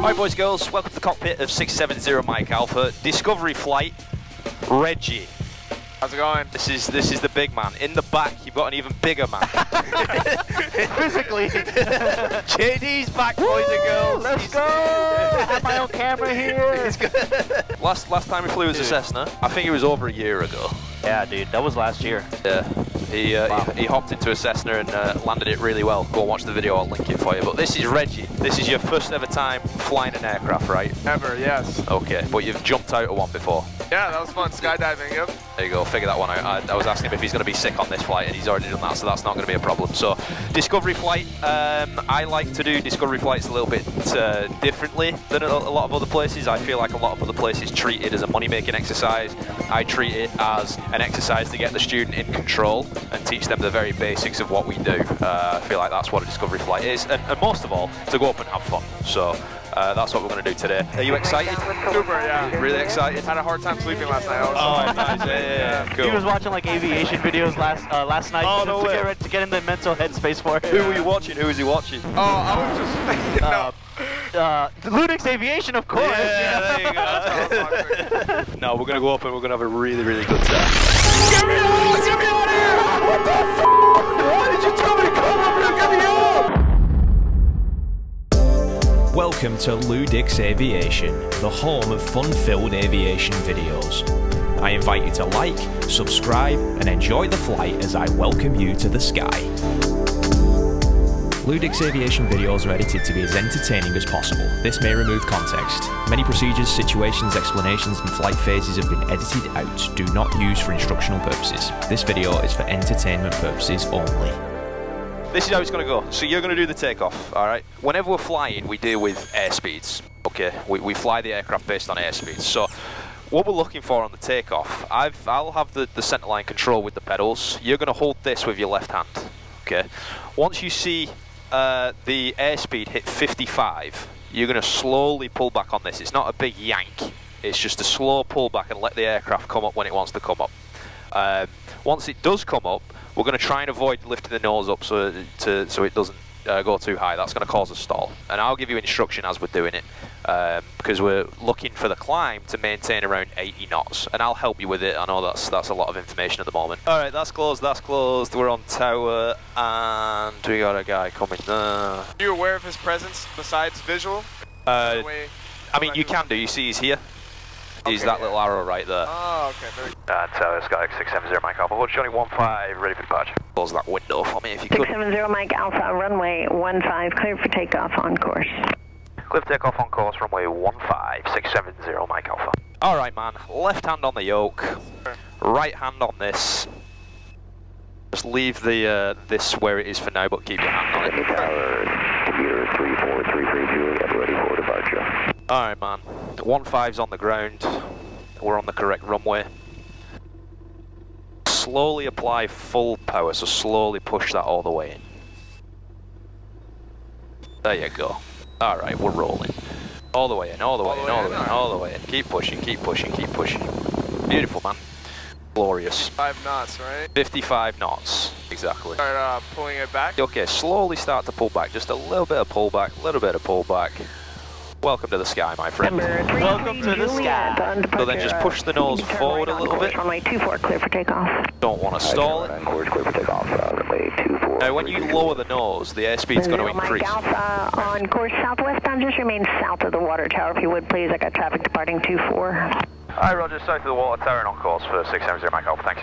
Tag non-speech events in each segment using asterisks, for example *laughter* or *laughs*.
Alright boys girls, welcome to the cockpit of 670 Mike Alpha. Discovery flight, Reggie. How's it going? This is this is the big man. In the back, you've got an even bigger man. *laughs* Physically. JD's back, boys and girls. Let's He's- go! I *laughs* have my own camera here. *laughs* Last last time we flew as a Cessna, I think it was over a year ago. Yeah, dude, that was last year. Yeah. He, uh, Wow. he, he hopped into a Cessna and uh, landed it really well. Go watch the video, I'll link it for you. But this is Reggie. This is your first ever time flying an aircraft, right? Ever, yes. Okay, but you've jumped out of one before. Yeah, that was fun. Skydiving, yep. There you go, figure that one out. I, I was asking him if he's going to be sick on this flight, and he's already done that, so that's not going to be a problem. So, Discovery flight, um, I like to do Discovery flights a little bit uh, differently than a, a lot of other places. I feel like a lot of other places treat it as a money-making exercise. I treat it as an exercise to get the student in control and teach them the very basics of what we do. Uh, I feel like that's what a Discovery flight is, and, and most of all, to go up and have fun. So, uh, that's what we're going to do today. Are you excited? Super, yeah. Really excited? Had a hard time sleeping last night. Oh, nice. Yeah, yeah, yeah. Cool. He was watching like aviation videos last uh, last night Oh, to, no to way. get, ready- to get in the mental headspace for it. Who were you watching? Who was he watching? Oh, I was just no. Uh, LewDix Aviation, of course. Yeah, *laughs* there you That's what I go. no, we're gonna go up and we're gonna have a really, really good time. What the f? Why did you tell me to come up here? Get me! Welcome to LewDix Aviation, the home of fun-filled aviation videos. I invite you to like, subscribe, and enjoy the flight as I welcome you to the sky. LewDix Aviation videos are edited to be as entertaining as possible. This may remove context. Many procedures, situations, explanations, and flight phases have been edited out. Do not use for instructional purposes. This video is for entertainment purposes only. This is how it's gonna go. So you're gonna do the takeoff, all right? Whenever we're flying, we deal with airspeeds. Okay, we, we fly the aircraft based on airspeeds. So what we're looking for on the takeoff, I've I'll have the the center line control with the pedals. You're gonna hold this with your left hand. Okay. Once you see uh, the airspeed hit 55, you're gonna slowly pull back on this. It's not a big yank. It's just a slow pull back and let the aircraft come up when it wants to come up. Um, once it does come up, we're going to try and avoid lifting the nose up so to, so it doesn't uh, go too high. That's going to cause a stall. And I'll give you instruction as we're doing it um, because we're looking for the climb to maintain around 80 knots. And I'll help you with it. I know that's that's a lot of information at the moment. All right, that's closed. That's closed. We're on tower and we got a guy coming there. Are you aware of his presence besides visual? Uh, I mean, you can do. You see, he's here. He's Okay, that yeah. little arrow right there. Oh, okay. Very Uh, tower Sky 670 Mike Alpha. Hold Johnny 15, ready for departure. Close that window for me if you could. 670 Mike Alpha, runway 15, clear for takeoff on course. Cliff takeoff on course, runway 15670 Mike Alpha. Alright man, left hand on the yoke, right hand on this. Just leave the uh, this where it is for now, but keep your hand on it. Tower, Gear 3433 Juliet, ready for departure. Alright man, 15's on the ground, we're on the correct runway. Slowly apply full power, so slowly push that all the way in. There you go. Alright, we're rolling. All the way in, all the way in, all the way in, all the way in. Keep pushing, keep pushing, keep pushing. Beautiful, man. Glorious. five knots, right? 55 knots, exactly. Start uh, pulling it back. Okay, slowly start to pull back. Just a little bit of pullback, a little bit of pullback. Welcome to the sky, my friend. 3 Welcome to the sky. So then just push the nose you forward right a on little course, bit. Runway 24, clear for takeoff. Don't want to stall it. On course, clear for takeoff, uh, runway 24. Now, when you lower the nose, the airspeed's going to Zero increase. Mike Alpha, on course southwestbound, just remain south of the water tower if you would please. I got traffic departing 24. Hi, Roger. South of the water tower and on course for 670 Mike Alpha. Thanks.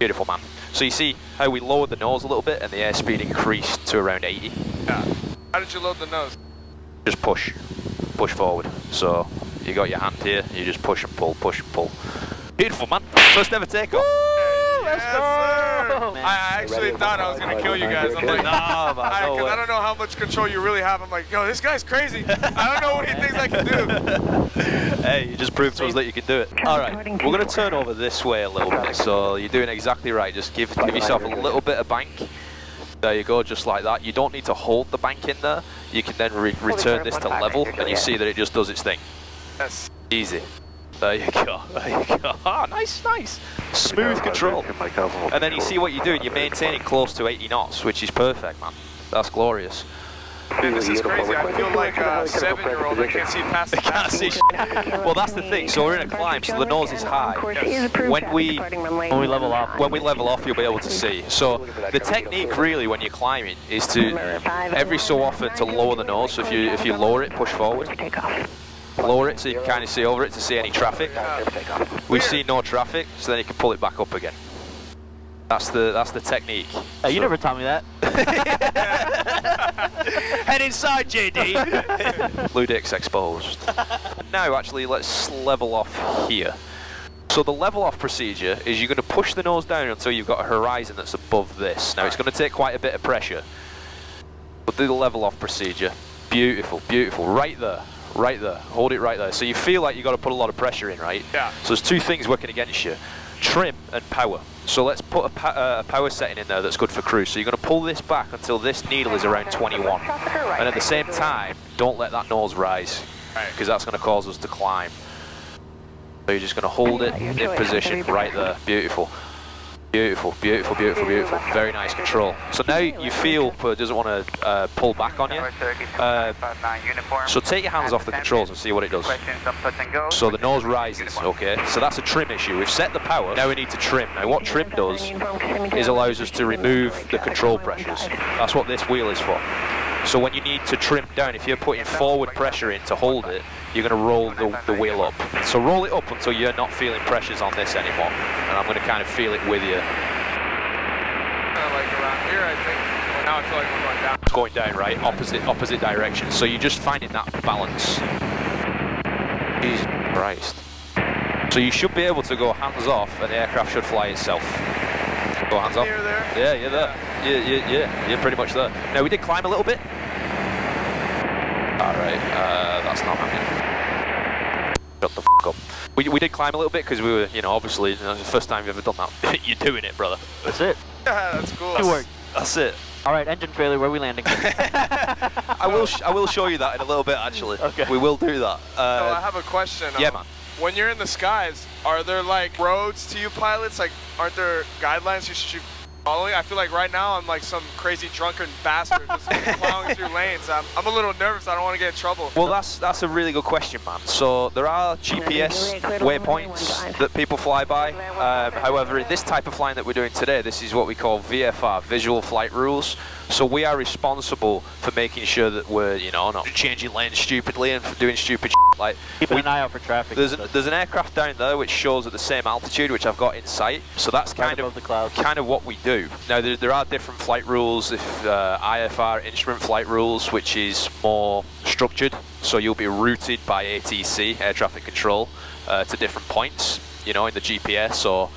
Beautiful, man. So you see how we lowered the nose a little bit and the airspeed increased to around 80. Yeah. How did you load the nose? Just push. Push forward. So you got your hand here, you just push and pull, push and pull. Beautiful, man. First ever takeoff. Let's go! I I actually thought I was gonna kill you guys. I'm like, *laughs* Nah, man, I, no 'cause. I don't know how much control you really have. I'm like, yo, this guy's crazy. I don't know what he thinks I can do. *laughs* Hey, you just proved to us that you can do it. All right, we're going to turn over this way a little bit. So you're doing exactly right. Just give give yourself a little bit of bank. There you go, just like that. You don't need to hold the bank in there. You can then re return this to level, and you see that it just does its thing. Yes. Easy. There you go. *laughs* There you go. *laughs* Ah, nice, nice. Smooth control. And then you see what you're doing. You're maintaining close to 80 knots, which is perfect, man. That's glorious. Man, this is crazy. I feel like a seven-year-old. I can't see past *laughs* the Can't see shit. Well, that's the thing. So we're in a climb, so the nose is high. When we When we level up, when we level off, you'll be able to see. So the technique really when you're climbing is to every so often to lower the nose. So if you if you lower it, push forward. Lower it so you can kind of see over it to see any traffic. We see no traffic, so then you can pull it back up again. That's the that's the technique. Hey, you So- never taught me that. *laughs* *laughs* Head inside, JD. *laughs* LewDix exposed. now, actually, let's level off here. So the level off procedure is you're going to push the nose down until you've got a horizon that's above this. Now, it's going to take quite a bit of pressure. But do the level off procedure. Beautiful, beautiful. Right there. Right there. Hold it right there. So you feel like you've got to put a lot of pressure in, right? Yeah. So there's two things working against you. Trim and power. So let's put a, pa uh, a power setting in there that's good for cruise. So you're going to pull this back until this needle is around 21. And at the same time, don't let that nose rise, because that's going to cause us to climb. So you're just going to hold it in position right there. Beautiful. Beautiful, beautiful, beautiful, beautiful. Very nice control. So now you feel doesn't want to uh, pull back on you. Uh, so take your hands off the controls and see what it does. So the nose rises, okay? So that's a trim issue. We've set the power, now we need to trim. Now what trim does is allows us to remove the control pressures. That's what this wheel is for. So when you need to trim down, if you're putting forward pressure in to hold it, you're going to roll the, the wheel up. So roll it up until you're not feeling pressures on this anymore. And I'm going to kind of feel it with you. Like around here, I think. Well, now I feel like we're going down. It's going down, right? Opposite opposite direction. So you're just finding that balance. Jesus Christ. So you should be able to go hands off and the aircraft should fly itself. Go hands off. There? Yeah, you're there. Yeah, yeah, yeah. You're pretty much there. Now we did climb a little bit. Alright, uh, that's not happening. Shut the f up. We, we did climb a little bit because we were, you know, obviously, you know, the first time you've ever done that. *laughs* you're doing it, brother. That's it. Yeah, that's cool. Good work. That's it. All right, engine failure. Where are we landing? *laughs* *laughs* I will. Sh- I will show you that in a little bit. Actually, Okay. we will do that. So I Uh, have a question. yeah, um, man. When you're in the skies, are there like roads to you pilots? Like, aren't there guidelines you should be following? I feel like right now I'm like some crazy drunken bastard just *laughs* plowing through lanes. I'm, I'm a little nervous. I don't want to get in trouble. well, that's that's a really good question, man. So there are GPS waypoints that people fly by. Um, however, in this type of flying that we're doing today, this is what we call VFR, Visual Flight Rules. So we are responsible for making sure that we're, you know, not changing lanes stupidly and for doing stupid shit. Like Keeping we- an eye out for traffic. There's an, there's an aircraft down there which shows at the same altitude which I've got in sight. So that's Right kind of the clouds. kind of what we do. Now there, there are different flight rules. If uh, IFR instrument flight rules, which is more structured, so you'll be routed by ATC air traffic control uh, to different points. You know, in the GPS or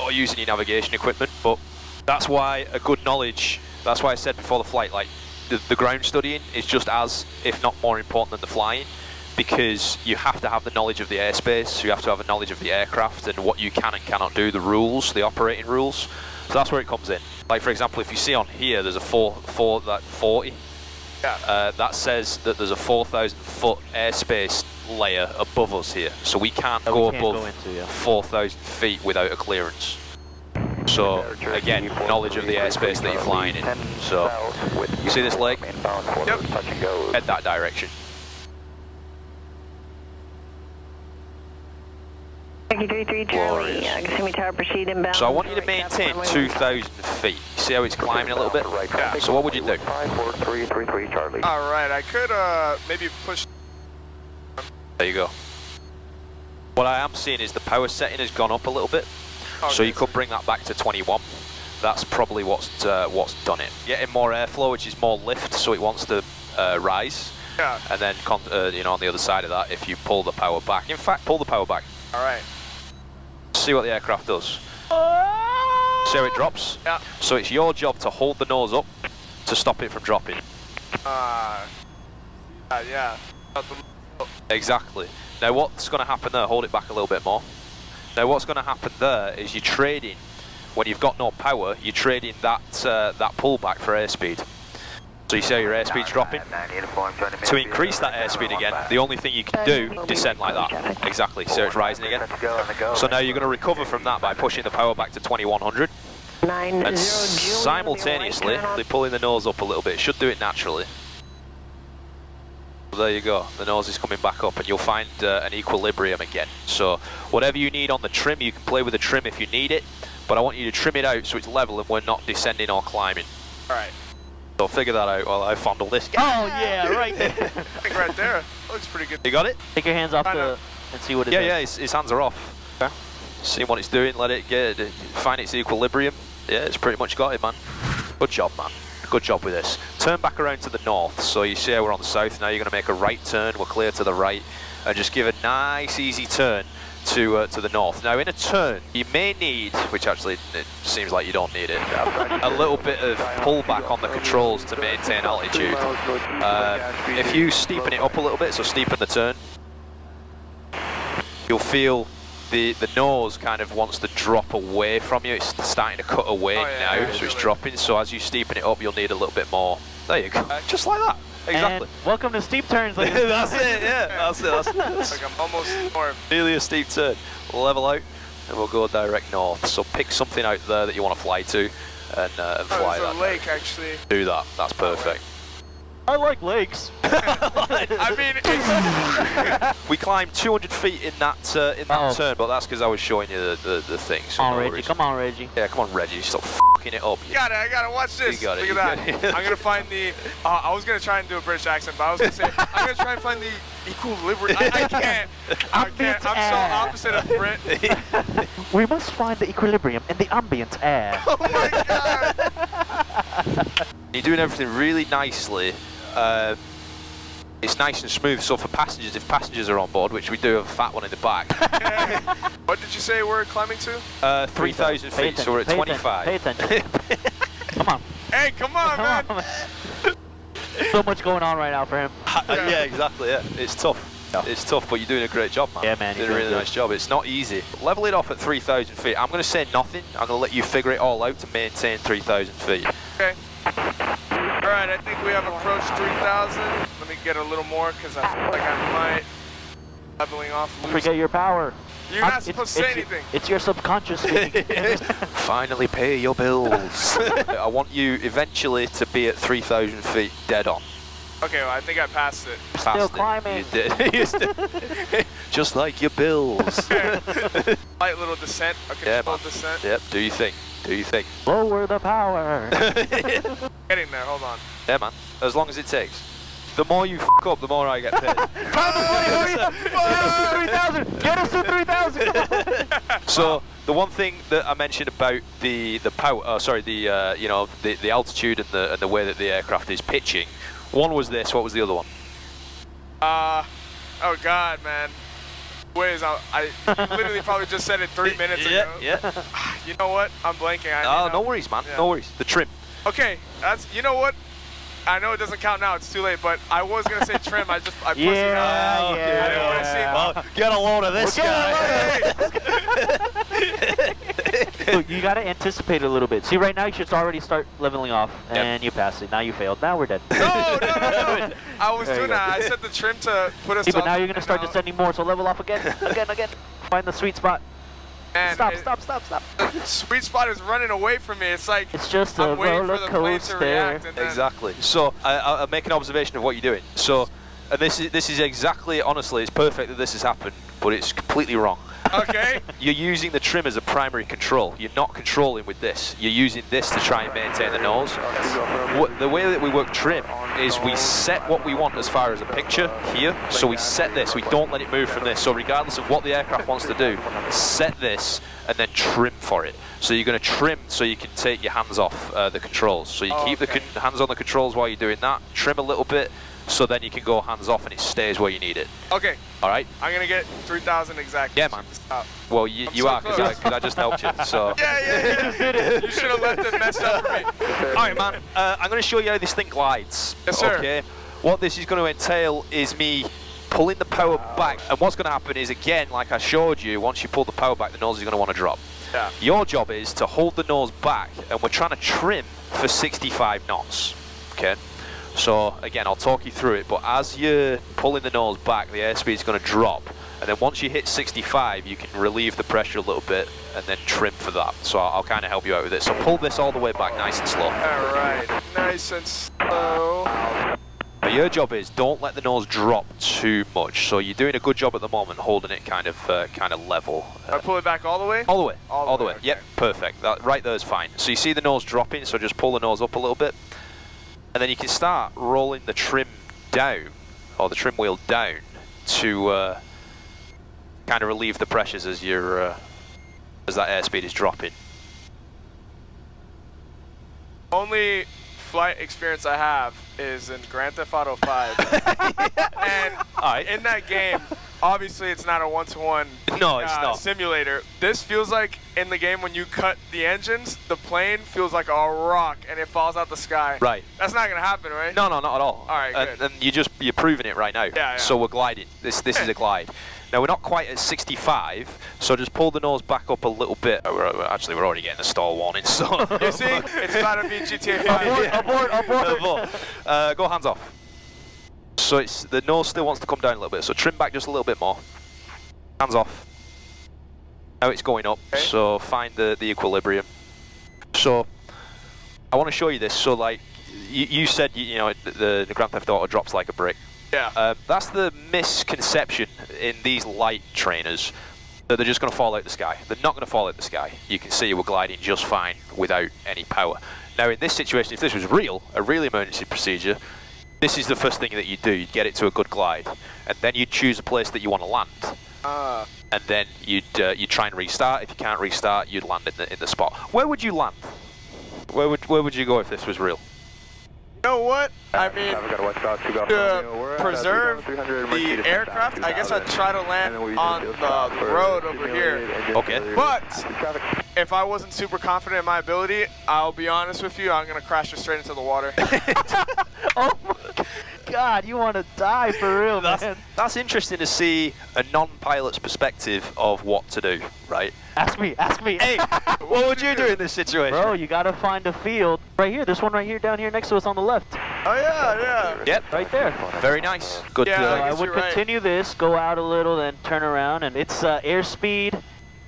or using your navigation equipment. But that's why a good knowledge. That's why I said before the flight, like the, the ground studying is just as, if not more important than the flying because you have to have the knowledge of the airspace, you have to have a knowledge of the aircraft and what you can and cannot do, the rules, the operating rules. So that's where it comes in. Like for example, if you see on here, there's a four, four that 40. Yeah. Uh, that says that there's a 4,000 foot airspace layer above us here, so we can't we go can't above yeah. 4,000 feet without a clearance. So again, knowledge of the airspace that you're flying in. So you see this leg? Yep. Head that direction. Yankee 33 Charlie, uh, Kissimmee Tower, proceed inbound. So I want you to maintain 2,000 feet. See how it's climbing a little bit? Yeah. So what would you do? 54333 Charlie. All right, I could uh maybe push. There you go. What I am seeing is the power setting has gone up a little bit. So you could bring that back to 21. That's probably what's uh, what's done it. Getting more airflow, which is more lift, so it wants to uh, rise. Yeah. And then, con- uh, you know, on the other side of that, if you pull the power back, in fact, pull the power back. All right. See what the aircraft does. See how it drops? Yeah. So it's your job to hold the nose up to stop it from dropping. Uh. Yeah. yeah. Exactly. Now what's going to happen there, hold it back a little bit more. Now what's going to happen there is you're trading, when you've got no power, you're trading that, uh, that pullback for airspeed. So you see your airspeed's dropping? To increase that airspeed again, the only thing you can do, descend like that. Exactly, so it's rising again. So now you're going to recover from that by pushing the power back to 2100 and simultaneously they're pulling the nose up a little bit. Should do it naturally. There you go. The nose is coming back up, and you'll find uh, an equilibrium again. So whatever you need on the trim, you can play with the trim if you need it. But I want you to trim it out so it's level and we're not descending or climbing. All right. So figure that out while I fondle this. guy. Oh yeah, right there. *laughs* I think right there looks pretty good. You got it? Take your hands off I the know. and see what it Yeah, does. yeah. His, his hands are off. Okay. See what it's doing. Let it get find its equilibrium. Yeah, it's pretty much got it, man. Good job, man. Good job with this. Turn back around to the north. So you see we're on the south. Now you're going to make a right turn. We're clear to the right, and just give a nice, easy turn to uh, to the north. Now in a turn, you may need, which actually it seems like you don't need it, a little bit of pullback on the controls to maintain altitude. Uh, if you steepen it up a little bit, so steepen the turn, you'll feel the the nose kind of wants to drop away from you. It's starting to cut away Oh, yeah, now, yeah, so it's dropping. So as you steepen it up, you'll need a little bit more. There you go. Just like that. Exactly. And welcome to steep turns, ladies. and *laughs* that's it. Yeah, that's it. That's, that's *laughs* Like I'm almost north. nearly a steep turn. We'll level out, and we'll go direct north. So pick something out there that you want to fly to, and, uh, and Oh, fly there's that. a lake actually. Do that. That's perfect. I like lakes. *laughs* I mean, it's, We climbed 200 feet in that uh, in that Oh. turn, but that's because I was showing you the the, the thing. So Come on, no Reggie. worries. Come on, Reggie. Yeah, come on, Reggie. Stop fucking it up. you got it. I gotta watch this. You got it, Look you at got that. it. I'm gonna find the. Uh, I was gonna try and do a British accent, but I was gonna say I'm gonna try and find the equilibrium. I, I can't. I can't. I'm so opposite of Brit. *laughs* We must find the equilibrium in the ambient air. Oh my god. *laughs* You're doing everything really nicely. Um, it's nice and smooth. So for passengers, if passengers are on board, which we do have a fat one in the back, *laughs* What did you say we're climbing to? uh, 3,000 Pay feet, so we're at pay 25. attention, Pay attention. *laughs* Come on. Hey, come on, Come man. on, man. so much going on right now for him. yeah, exactly. Yeah, it's tough. Yeah. It's tough, but you're doing a great job, man. Yeah, man, You're you're doing a really doing nice job. It's not easy. Level it off at 3,000 feet. I'm going to say nothing. I'm going to let you figure it all out to maintain 3,000 feet. Okay. All right, I think we have approached 3,000. Let me get a little more because I feel like I might leveling off. Don't forget your power. You're I'm- not supposed to say it's, anything. It's your subconscious. *laughs* Finally pay your bills. I want you eventually to be at 3,000 feet dead on. Okay, well, I think I passed it. Passed it. climbing. You did. *laughs* *laughs* You still- Just like your bills. *laughs* Light little descent, a Yeah, controlled man. descent. yep, do you think? Do you think? Lower the power. *laughs* Getting there, hold on. Yeah, man. As long as it takes. The more you f up, the more I get paid. *laughs* Get us to 3,000. Get us to 3,000. so the one thing that I mentioned about the the power, oh, sorry, the uh, you know the, the altitude and the and the way that the aircraft is pitching. One was this. What was the other one? Uh, oh god, man. Ways, I, I literally probably just said it three *laughs* minutes yeah, ago. yeah. *sighs* You know what? I'm blanking. I, Oh, you no worries, man. Yeah. No worries. The trim. Okay, that's, you know what? I know it doesn't count now, it's too late, but I was gonna say trim, I just, I pussied Yeah, out. yeah. I didn't wanna say- Well, get a load of this *laughs* *laughs* Look, you gotta anticipate a little bit. See, right now you should already start leveling off, Yep. and you passed it. Now you failed. Now we're dead. No, no, no, no. *laughs* I was There doing that. I set the trim to put us See, but now you're gonna start now- descending more, so level off again, *laughs* again, again. Find the sweet spot. Man, Stop, it- stop, stop, stop. *laughs* The sweet spot is running away from me. It's like It's just a I'm waiting roller for the plane to coaster. react. Exactly. So I, I- I'll make an observation of what you're doing. So, and this is this is exactly, honestly, it's perfect that this has happened, but it's completely wrong. Okay. You're using the trim as a primary control. You're not controlling with this. You're using this to try and maintain the nose. What, the way that we work trim is we set what we want as far as a picture here. So we set this. We don't let it move from this. So regardless of what the aircraft wants to do, set this and then trim for it. So you're going to trim so you can take your hands off uh, the controls. So you Oh, keep okay. the hands on the controls while you're doing that. Trim a little bit so then you can go hands off and it stays where you need it. Okay, All right? I'm gonna get 3,000 exactly. Yeah, man. Well, you, I'm you so are because I, I just helped you. So. *laughs* Yeah, yeah, yeah. you should have left it messed up for me. All right, man. Uh, I'm going to show you how this thing glides. Yes, sir. Okay. What this is going to entail is me pulling the power back, and what's going to happen is again, like I showed you, once you pull the power back, the nose is going to want to drop. Yeah. Your job is to hold the nose back, and we're trying to trim for 65 knots. Okay. So again, I'll talk you through it, but as you're pulling the nose back, the airspeed is going to drop. And then once you hit 65, you can relieve the pressure a little bit and then trim for that. So I'll, I'll kind of help you out with it. So pull this all the way back nice and slow. All right, nice and slow. Are your job is don't let the nose drop too much. So you're doing a good job at the moment, holding it kind of uh, kind of level. I pull it back all the way? All the way. All the All the way, way. Yep, perfect. That, right there is fine. So you see the nose dropping, so just pull the nose up a little bit. And then you can start rolling the trim down, or the trim wheel down, to uh, kind of relieve the pressures as you're, uh, as that airspeed is dropping. Only flight experience I have is in Grand Theft Auto 5. *laughs* and Alright. in that game, obviously it's not a one-to-one No, it's uh, not. simulator. This feels like in the game when you cut the engines, the plane feels like a rock and it falls out the sky. Right. That's not gonna happen, right? No, no, not at all. Alright, and, good. and you just you're proving it right now. yeah. So we're gliding. This this is a glide. Now we're not quite at 65, so just pull the nose back up a little bit. Oh, We're, we're- actually, we're already getting a stall warning. So You see, it's about to be GTA 5. *laughs* Abort, abort, abort. Uh, go hands off. So it's the nose still wants to come down a little bit. So trim back just a little bit more. Hands off. Now it's going up. Okay. So find the the equilibrium. So I want to show you this. So like you, you said, you, you know, the, the Grand Theft Auto drops like a brick. Yeah. Um, that's the misconception in these light trainers that they're just going to fall out the sky. They're not going to fall out the sky. You can see we're gliding just fine without any power. Now, in this situation, if this was real, a real emergency procedure, this is the first thing that you do. You'd get it to a good glide, and then you'd choose a place that you want to land, Uh, and then you'd uh, you'd try and restart. If you can't restart, you'd land in the in the spot. Where would you land? Where would where would you go if this was real? you know what? I mean, I've got a West South, two to Romeo. We're at, uh, preserve the aircraft, I guess I'd try to land And then we on the, stop the for road over here. Okay. But if I wasn't super confident in my ability, I'll be honest with you, I'm gonna crash it straight into the water. *laughs* Oh my God, you want to die for real, That's, man. that's interesting to see a non-pilot's perspective of what to do, right? Ask me, ask me. Hey, *laughs* what would you do in this situation? Bro, you gotta find a field. Right here, this one right here, down here next to us on the left. oh yeah, yeah. Yep, Right there. very nice. Good. Yeah, So uh, I I would you're right. continue this, go out a little, then turn around, and it's uh, airspeed,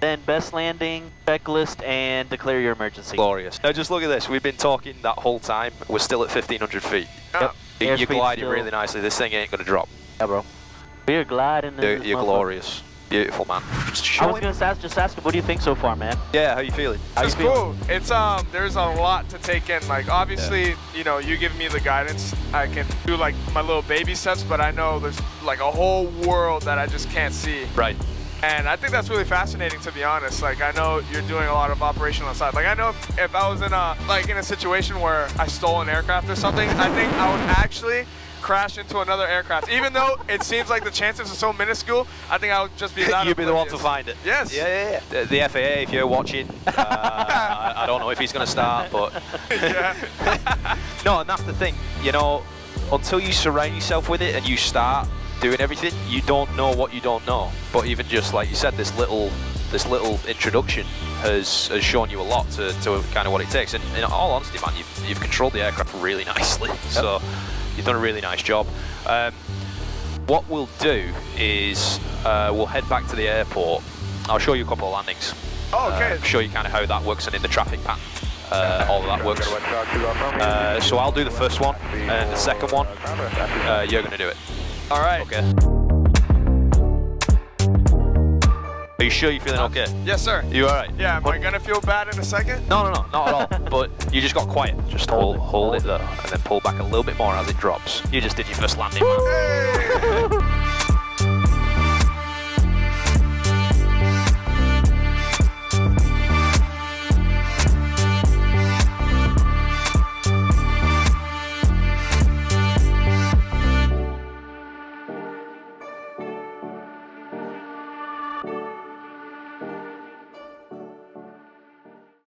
then best landing, checklist, and declare your emergency. glorious. Now just look at this. We've been talking that whole time. We're still at 1500 feet. Yeah. You- You're gliding still- really nicely. This thing ain't gonna drop. Yeah, bro. We're gliding. You're, this you're glorious. Beautiful man. I was gonna ask, just ask him, what do you think so far, man? Yeah, how you feeling? How you It's feeling? cool. It's um, there's a lot to take in. Like obviously, you know, you give me the guidance. I can do like my little baby steps, but I know there's like a whole world that I just can't see. Right. And I think that's really fascinating, to be honest. Like, I know you're doing a lot of operational on side. Like, I know if, if I was in a like in a situation where I stole an aircraft or something, I think I would actually crash into another aircraft. Even though it seems like the chances are so minuscule, I think I would just be *laughs* that You'd be the one to find it. Yes. Yeah, yeah, yeah. The, the FAA, if you're watching, *laughs* uh, I, I don't know if he's going to start, but *laughs* no, and that's the thing. You know, until you surround yourself with it and you start doing everything, you don't know what you don't know. But even just like you said, this little this little introduction has, has shown you a lot to, to kind of what it takes. And in all honesty, man, you've, you've controlled the aircraft really *laughs* nicely. So you've done a really nice job. Um, what we'll do is uh, we'll head back to the airport. I'll show you a couple of landings. Oh, okay. Uh, show you kind of how that works and in the traffic pattern. Uh, all of that works. *laughs* got a West South, two Golf Romeo. Uh, so I'll do the first one, and the second one, uh, you're going to do it. All right. Okay. Are you sure you're feeling okay? Yes, sir. You all right? Yeah. Am I gonna feel bad in a second? No, no, no, not at all. *laughs* but you just got quiet. Just hold, hold it there, and then pull back a little bit more as it drops. You just did your first landing, man. *laughs*